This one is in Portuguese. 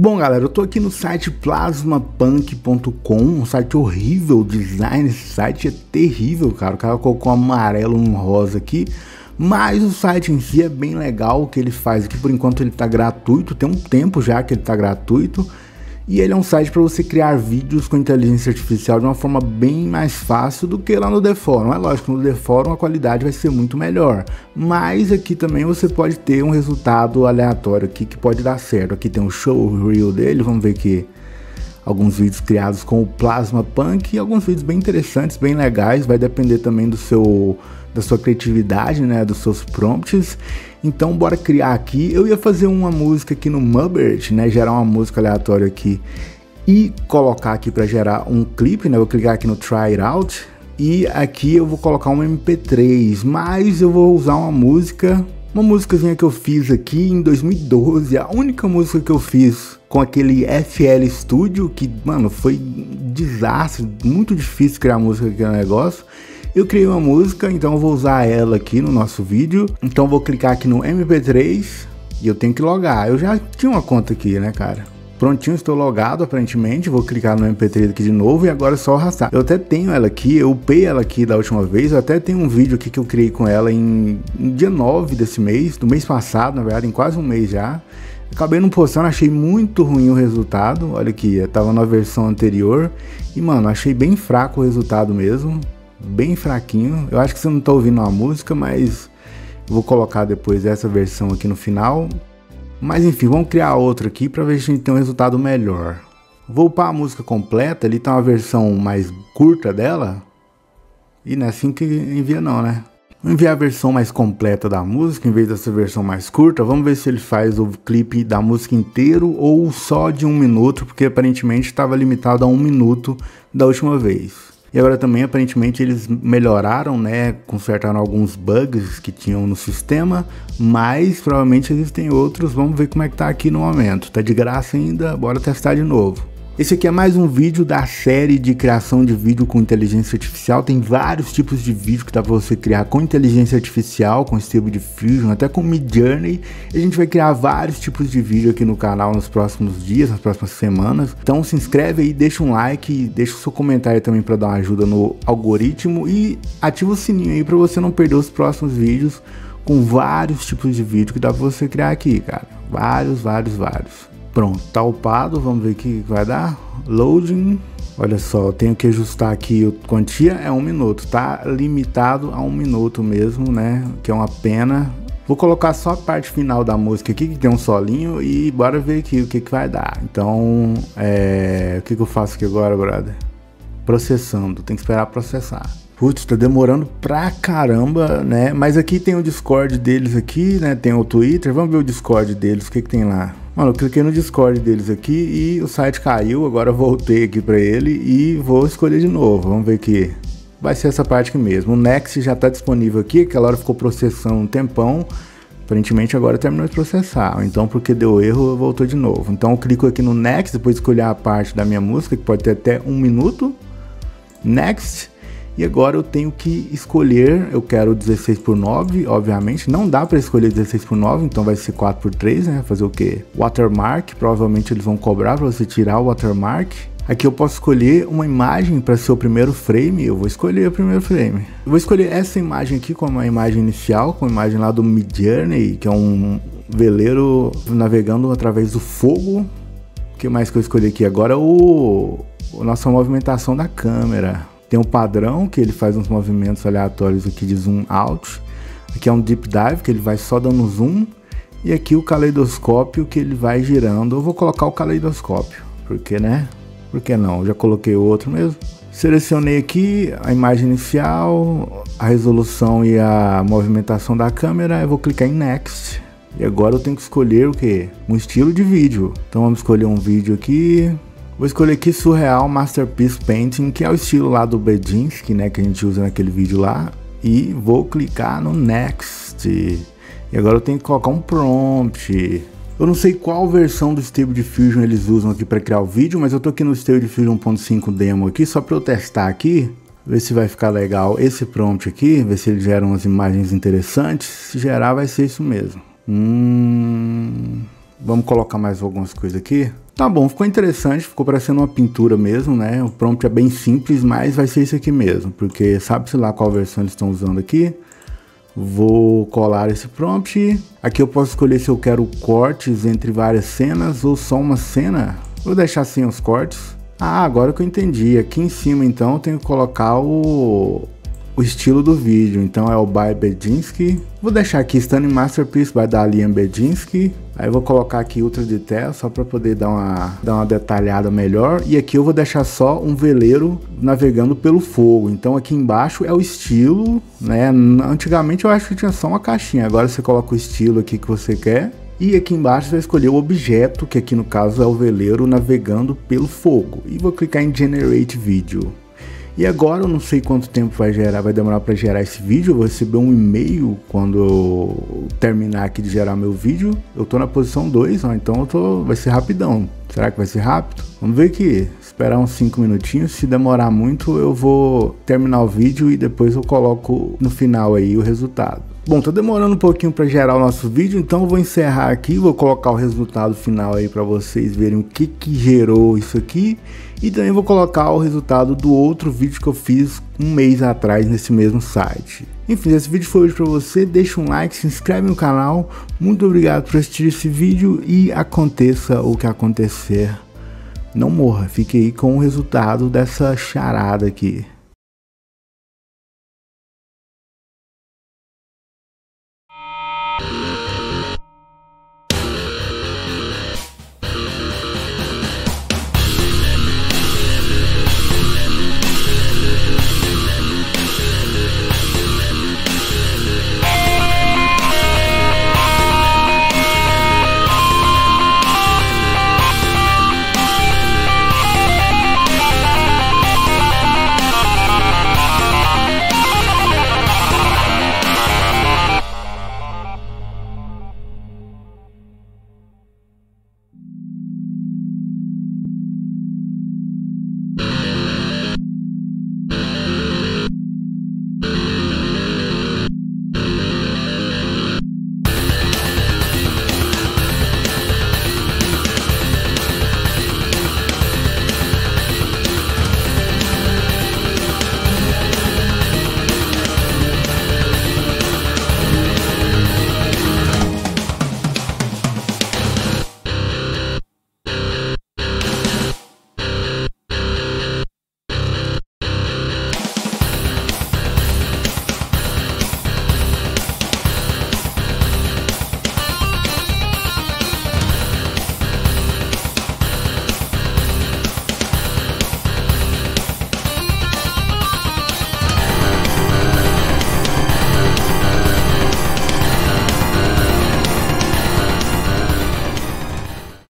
Bom, galera, eu tô aqui no site plasmapunk.com, um site horrível, o design desse site é terrível, cara. O cara colocou um amarelo um rosa aqui, mas o site em si é bem legal o que ele faz aqui. Por enquanto ele tá gratuito, tem um tempo já que ele tá gratuito. E ele é um site para você criar vídeos com inteligência artificial de uma forma bem mais fácil do que lá no The Forum. É lógico, no The Forum a qualidade vai ser muito melhor, mas aqui também você pode ter um resultado aleatório aqui que pode dar certo. Aqui tem um show reel dele, vamos ver aqui alguns vídeos criados com o Plasma Punk e alguns vídeos bem interessantes, bem legais, vai depender também do seu da sua criatividade, né, dos seus prompts. Então bora criar aqui. Eu ia fazer uma música aqui no Mubert, né, gerar uma música aleatória aqui e colocar aqui para gerar um clipe, né? Vou clicar aqui no Try It Out e aqui eu vou colocar um MP3, mas eu vou usar uma música, uma músicazinha que eu fiz aqui em 2012, a única música que eu fiz com aquele FL Studio que, mano, foi um desastre, muito difícil criar música aqui no negócio. Eu criei uma música, então vou usar ela aqui no nosso vídeo. Então vou clicar aqui no MP3 e eu tenho que logar. Eu já tinha uma conta aqui, né, cara? Prontinho, estou logado aparentemente. Vou clicar no MP3 aqui de novo e agora é só arrastar. Eu até tenho ela aqui, eu upei ela aqui da última vez. Eu até tenho um vídeo aqui que eu criei com ela em, em dia 9 desse mês, do mês passado, na verdade, em quase um mês já. Acabei não postando, achei muito ruim o resultado. Olha aqui, eu tava na versão anterior e, mano, achei bem fraco o resultado mesmo bem fraquinho. Eu acho que você não está ouvindo a música, mas vou colocar depois essa versão aqui no final. Mas enfim, vamos criar outra aqui para ver se a gente tem um resultado melhor. Vou upar a música completa, ali tá uma versão mais curta dela. E não é assim que envia não, né? Vou enviar a versão mais completa da música em vez dessa versão mais curta. Vamos ver se ele faz o clipe da música inteiro ou só de um minuto, porque aparentemente estava limitado a um minuto da última vez. E agora também aparentemente eles melhoraram, né, consertaram alguns bugs que tinham no sistema, mas provavelmente existem outros, vamos ver como é que tá aqui no momento. Tá de graça ainda, bora testar de novo. Esse aqui é mais um vídeo da série de criação de vídeo com inteligência artificial. Tem vários tipos de vídeo que dá para você criar com inteligência artificial, com Stable Diffusion, até com Midjourney. A gente vai criar vários tipos de vídeo aqui no canal nos próximos dias, nas próximas semanas. Então se inscreve aí, deixa um like, deixa o seu comentário também para dar uma ajuda no algoritmo e ativa o sininho aí para você não perder os próximos vídeos com vários tipos de vídeo que dá para você criar aqui, cara. Vários, vários, vários. Pronto, tá upado, vamos ver o que vai dar. Loading, olha só, tenho que ajustar aqui a quantia, é um minuto, tá limitado a um minuto mesmo, né, que é uma pena. Vou colocar só a parte final da música aqui, que tem um solinho, e bora ver aqui o que, que vai dar. Então, é... o que, que eu faço aqui agora, brother? Processando, tem que esperar processar. Putz, tá demorando pra caramba, né? Mas aqui tem o Discord deles aqui, né? Tem o Twitter. Vamos ver o Discord deles, o que que tem lá? Mano, eu cliquei no Discord deles aqui e o site caiu. Agora voltei aqui pra ele e vou escolher de novo. Vamos ver aqui. Vai ser essa parte aqui mesmo. O Next já tá disponível aqui. Aquela hora ficou processando um tempão. Aparentemente agora terminou de processar. Então, porque deu erro, voltou de novo. Então, eu clico aqui no Next, depois escolher a parte da minha música, que pode ter até um minuto. Next. E agora eu tenho que escolher, eu quero 16 por 9, obviamente, não dá para escolher 16 por 9, então vai ser 4 por 3, né? Fazer o que? Watermark, provavelmente eles vão cobrar para você tirar o watermark. Aqui eu posso escolher uma imagem para ser o primeiro frame, eu vou escolher o primeiro frame. Eu vou escolher essa imagem aqui como a imagem inicial, com a imagem lá do Midjourney, que é um veleiro navegando através do fogo. O que mais que eu escolhi aqui? Agora o, a nossa movimentação da câmera. Tem um padrão que ele faz uns movimentos aleatórios aqui de zoom out. Aqui é um deep dive que ele vai só dando zoom. E aqui o caleidoscópio que ele vai girando. Eu vou colocar o caleidoscópio, porque né? Por que não? Eu já coloquei outro mesmo. Selecionei aqui a imagem inicial, a resolução e a movimentação da câmera. Eu vou clicar em Next. E agora eu tenho que escolher o que? Um estilo de vídeo. Então vamos escolher um vídeo aqui. Vou escolher aqui Surreal Masterpiece Painting, que é o estilo lá do Bedinsky, né, que a gente usa naquele vídeo lá. E vou clicar no Next. E agora eu tenho que colocar um prompt. Eu não sei qual versão do Stable Diffusion eles usam aqui para criar o vídeo, mas eu tô aqui no Stable Diffusion 1.5 demo aqui, só para eu testar aqui, ver se vai ficar legal esse prompt aqui, ver se ele gera umas imagens interessantes. Se gerar vai ser isso mesmo. Hum... Vamos colocar mais algumas coisas aqui. Tá bom, ficou interessante, ficou parecendo uma pintura mesmo, né? O prompt é bem simples, mas vai ser isso aqui mesmo, porque sabe-se lá qual versão eles estão usando aqui. Vou colar esse prompt. Aqui eu posso escolher se eu quero cortes entre várias cenas ou só uma cena. Vou deixar sem os cortes. Ah, agora que eu entendi. Aqui em cima então eu tenho que colocar o, o estilo do vídeo. Então é o by Bedinsky. Vou deixar aqui Stunning Masterpiece by Dalian Bedinsky. Aí vou colocar aqui Ultra Detail só para poder dar uma, dar uma detalhada melhor. E aqui eu vou deixar só um veleiro navegando pelo fogo. Então aqui embaixo é o estilo, né? Antigamente eu acho que tinha só uma caixinha. Agora você coloca o estilo aqui que você quer. E aqui embaixo você vai escolher o objeto, que aqui no caso é o veleiro navegando pelo fogo. E vou clicar em Generate Video. E agora eu não sei quanto tempo vai gerar, vai demorar para gerar esse vídeo. Eu vou receber um e-mail quando eu terminar aqui de gerar meu vídeo. Eu tô na posição 2, ó, então eu tô, vai ser rapidão. Será que vai ser rápido? Vamos ver aqui. Esperar uns 5 minutinhos. Se demorar muito, eu vou terminar o vídeo e depois eu coloco no final aí o resultado. Bom, tá demorando um pouquinho para gerar o nosso vídeo, então eu vou encerrar aqui, vou colocar o resultado final aí para vocês verem o que que gerou isso aqui e também vou colocar o resultado do outro vídeo que eu fiz um mês atrás nesse mesmo site. Enfim, esse vídeo foi hoje para você, deixa um like, se inscreve no canal, muito obrigado por assistir esse vídeo e aconteça o que acontecer, não morra, fique aí com o resultado dessa charada aqui.